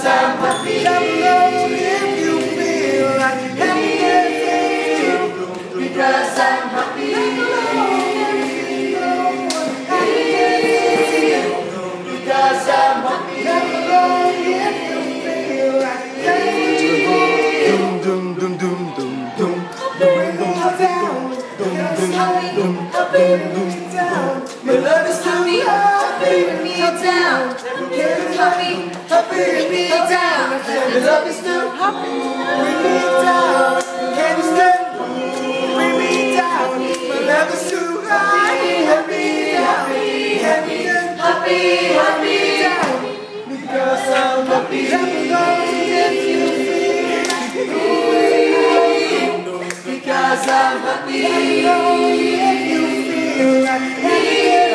Because My love is too happy. My love is too down. Bring me down. My love is too happy. Happy, happy, happy, happy, down. Because I'm happy. You Because I'm happy you.